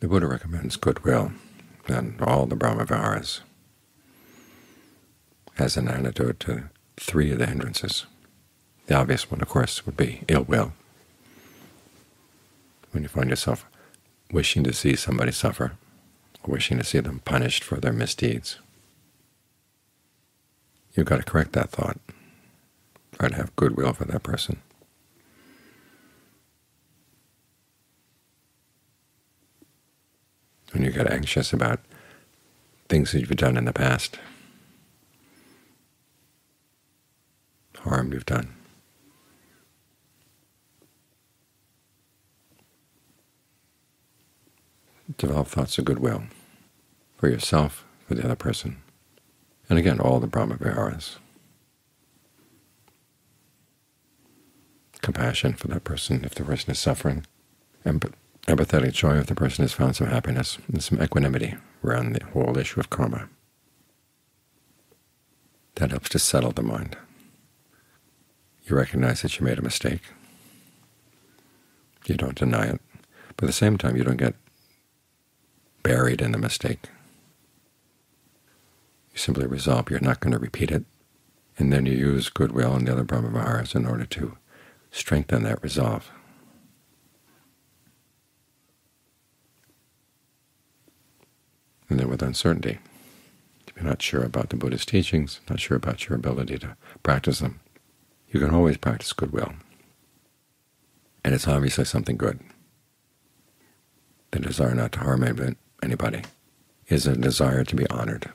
The Buddha recommends goodwill and all the Brahmaviharas as an antidote to three of the hindrances. The obvious one, of course, would be ill will. When you find yourself wishing to see somebody suffer, or wishing to see them punished for their misdeeds, you've got to correct that thought. Try to have goodwill for that person. When you get anxious about things that you've done in the past, harm you've done, develop thoughts of goodwill for yourself, for the other person, and again, all the Brahmaviharas. Compassion for that person if the person is suffering, empathetic joy if the person has found some happiness, and some equanimity around the whole issue of karma. That helps to settle the mind. You recognize that you made a mistake. You don't deny it. But at the same time, you don't get buried in the mistake. You simply resolve you're not going to repeat it, and then you use goodwill and the other Brahmaviharas in order to strengthen that resolve. And then with uncertainty, if you're not sure about the Buddha's teachings, not sure about your ability to practice them, you can always practice goodwill. And it's obviously something good. The desire not to harm anybody is a desire to be honored.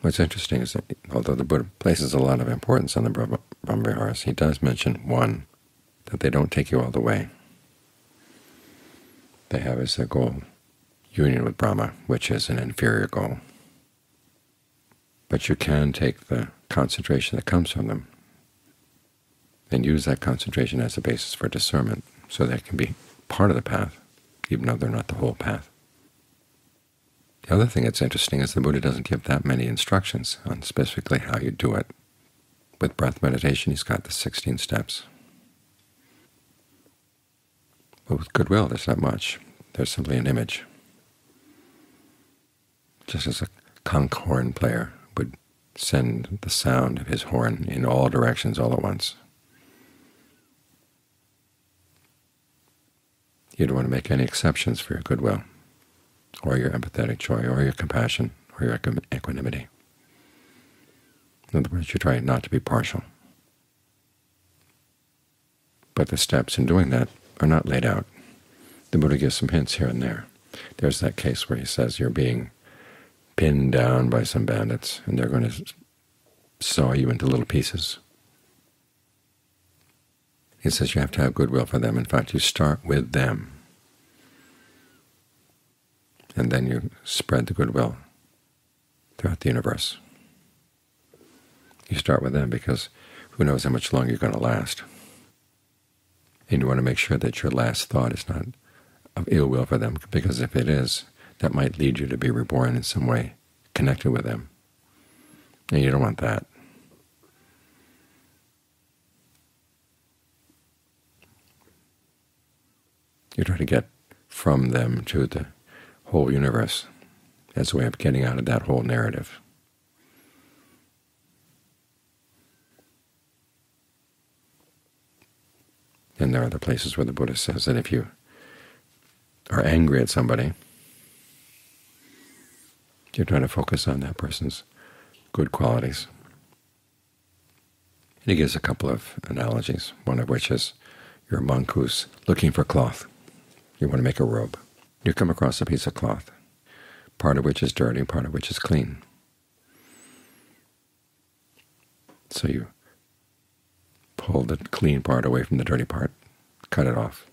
What's interesting is that although the Buddha places a lot of importance on the Brahmaviharas, he does mention one, that they don't take you all the way. They have as their goal union with Brahma, which is an inferior goal. But you can take the concentration that comes from them and use that concentration as a basis for discernment so that can be part of the path, even though they're not the whole path. The other thing that's interesting is the Buddha doesn't give that many instructions on specifically how you do it. With breath meditation, he's got the 16 steps. But with goodwill, there's not much. There's simply an image just as a conch horn player would send the sound of his horn in all directions all at once. You don't want to make any exceptions for your goodwill, or your empathetic joy, or your compassion, or your equanimity. In other words, you try not to be partial. But the steps in doing that are not laid out. The Buddha gives some hints here and there. There's that case where he says you're being pinned down by some bandits, and they're going to saw you into little pieces. He says you have to have goodwill for them. In fact, you start with them, and then you spread the goodwill throughout the universe. You start with them because who knows how much longer you're going to last. And you want to make sure that your last thought is not of ill will for them, because if it is, that might lead you to be reborn in some way connected with them. And you don't want that. You try to get from them to the whole universe as a way of getting out of that whole narrative. And there are the places where the Buddha says that if you are angry at somebody, you're trying to focus on that person's good qualities. And he gives a couple of analogies, one of which is you're a monk who's looking for cloth. You want to make a robe. You come across a piece of cloth, part of which is dirty, part of which is clean. So you pull the clean part away from the dirty part, cut it off,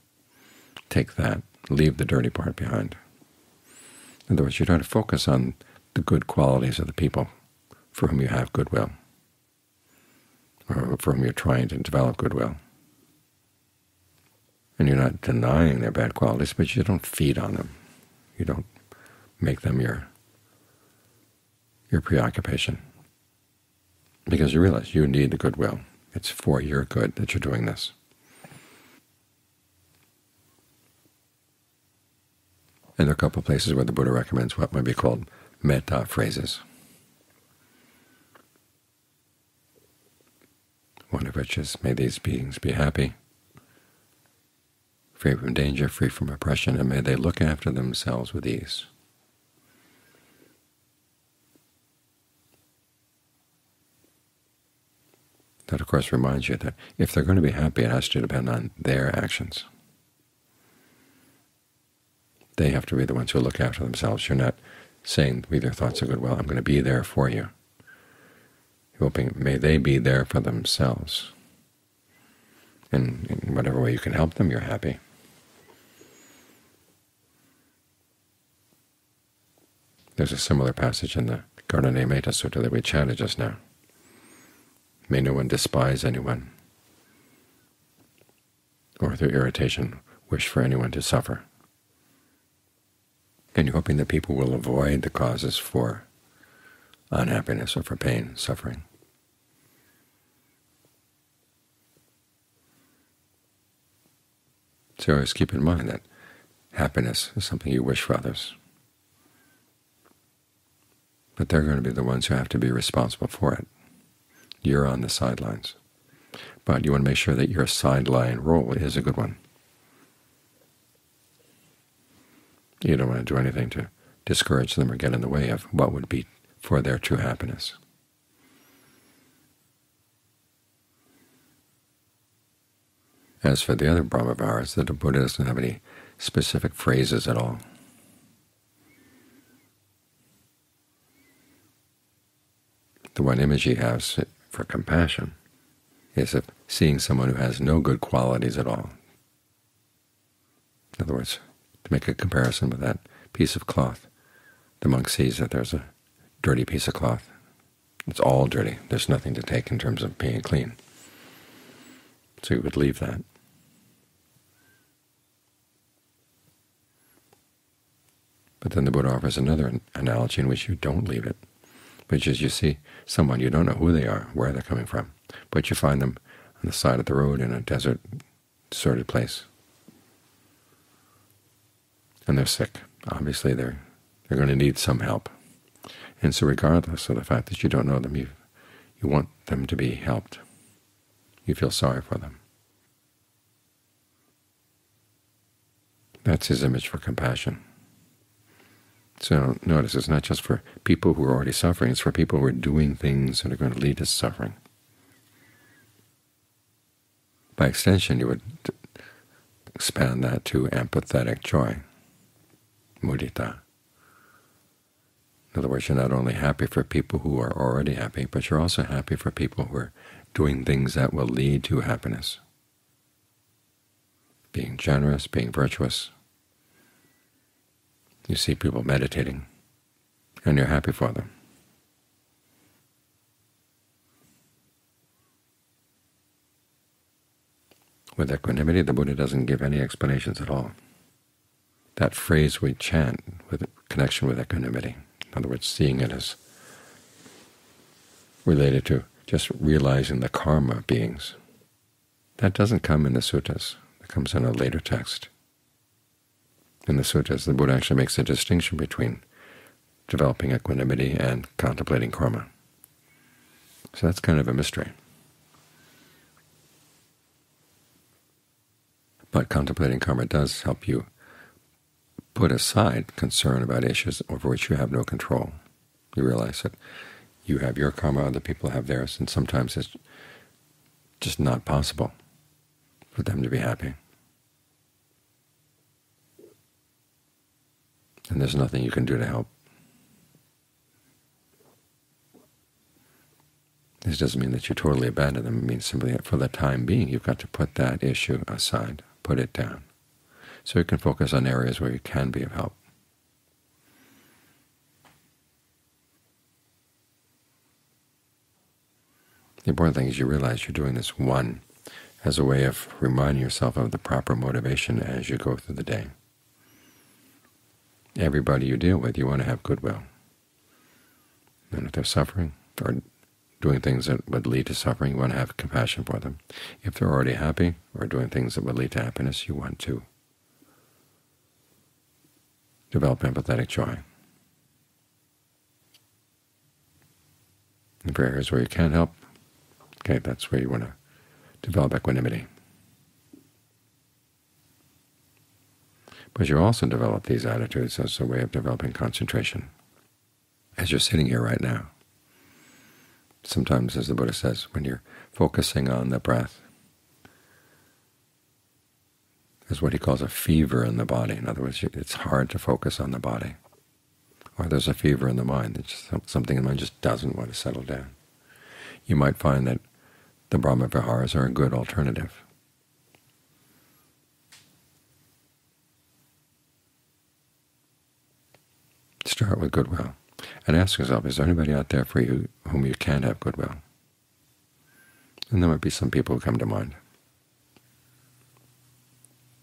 take that, leave the dirty part behind. In other words, you're trying to focus on the good qualities of the people for whom you have goodwill, or for whom you're trying to develop goodwill. And you're not denying their bad qualities, but you don't feed on them. You don't make them your your preoccupation, because you realize you need the goodwill. It's for your good that you're doing this. And there are a couple of places where the Buddha recommends what might be called metta phrases. One of which is, may these beings be happy, free from danger, free from oppression, and may they look after themselves with ease. That, of course, reminds you that if they're going to be happy, it has to depend on their actions. They have to be the ones who look after themselves. You're not saying with your thoughts of goodwill, I'm going to be there for you. You're hoping may they be there for themselves. And in whatever way you can help them, you're happy. There's a similar passage in the Karaniya Metta Sutta that we chanted just now. May no one despise anyone, or through irritation wish for anyone to suffer. And you're hoping that people will avoid the causes for unhappiness or for pain, suffering. So always keep in mind that happiness is something you wish for others. But they're going to be the ones who have to be responsible for it. You're on the sidelines. But you want to make sure that your sideline role is a good one. You don't want to do anything to discourage them or get in the way of what would be for their true happiness. As for the other Brahmaviharas, the Buddha doesn't have any specific phrases at all. The one image he has for compassion is of seeing someone who has no good qualities at all. In other words, to make a comparison with that piece of cloth. The monk sees that there's a dirty piece of cloth. It's all dirty. There's nothing to take in terms of being clean. So he would leave that. But then the Buddha offers another analogy in which you don't leave it, which is you see someone, you don't know who they are, where they're coming from, but you find them on the side of the road in a desert, deserted place and they're sick. Obviously, they're they're going to need some help. And so, regardless of the fact that you don't know them, you you want them to be helped. You feel sorry for them. That's his image for compassion. So notice it's not just for people who are already suffering, it's for people who are doing things that are going to lead to suffering. By extension, you would expand that to empathetic joy mudita. In other words, you're not only happy for people who are already happy, but you're also happy for people who are doing things that will lead to happiness. Being generous, being virtuous. You see people meditating, and you're happy for them. With equanimity, the Buddha doesn't give any explanations at all that phrase we chant with connection with equanimity. In other words, seeing it as related to just realizing the karma of beings. That doesn't come in the suttas. It comes in a later text. In the suttas, the Buddha actually makes a distinction between developing equanimity and contemplating karma. So that's kind of a mystery. But contemplating karma does help you put aside concern about issues over which you have no control. You realize that you have your karma, other people have theirs, and sometimes it's just not possible for them to be happy. And there's nothing you can do to help. This doesn't mean that you totally abandon them. It means simply that for the time being you've got to put that issue aside, put it down so you can focus on areas where you can be of help. The important thing is you realize you're doing this, one, as a way of reminding yourself of the proper motivation as you go through the day. Everybody you deal with, you want to have goodwill. And if they're suffering or doing things that would lead to suffering, you want to have compassion for them. If they're already happy or doing things that would lead to happiness, you want to develop empathetic joy. And for areas where you can't help, okay, that's where you want to develop equanimity. But you also develop these attitudes as a way of developing concentration. As you're sitting here right now, sometimes, as the Buddha says, when you're focusing on the breath, there's what he calls a fever in the body. In other words, it's hard to focus on the body. Or there's a fever in the mind. It's something in the mind just doesn't want to settle down. You might find that the Brahma Viharas are a good alternative. Start with goodwill and ask yourself, is there anybody out there for you whom you can't have goodwill? And there might be some people who come to mind,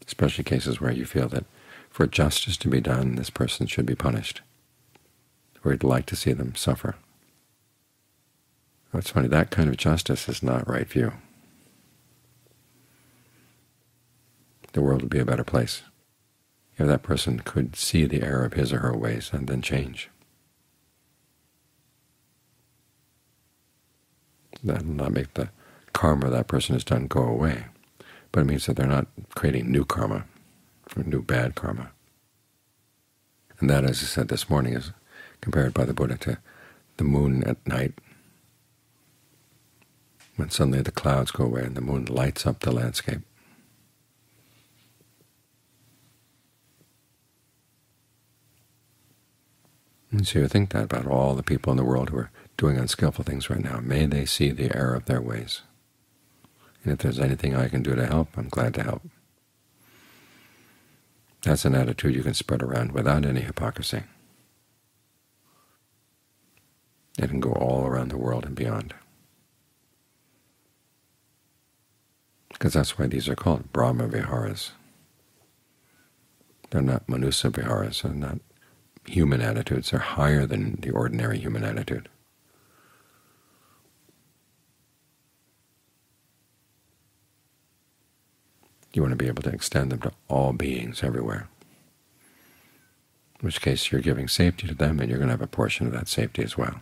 especially cases where you feel that for justice to be done, this person should be punished, or you'd like to see them suffer. It's funny, that kind of justice is not right you. The world would be a better place if that person could see the error of his or her ways and then change. That will not make the karma that person has done go away, but it means that they're not creating new karma, or new bad karma. And that, as I said this morning, is compared by the Buddha to the moon at night, when suddenly the clouds go away and the moon lights up the landscape. And so you think that about all the people in the world who are doing unskillful things right now. May they see the error of their ways. And if there's anything I can do to help, I'm glad to help. That's an attitude you can spread around without any hypocrisy. It can go all around the world and beyond. Because that's why these are called Brahma Viharas. They're not Manusa Viharas, they're not human attitudes, they're higher than the ordinary human attitude. You want to be able to extend them to all beings everywhere, in which case you're giving safety to them and you're going to have a portion of that safety as well.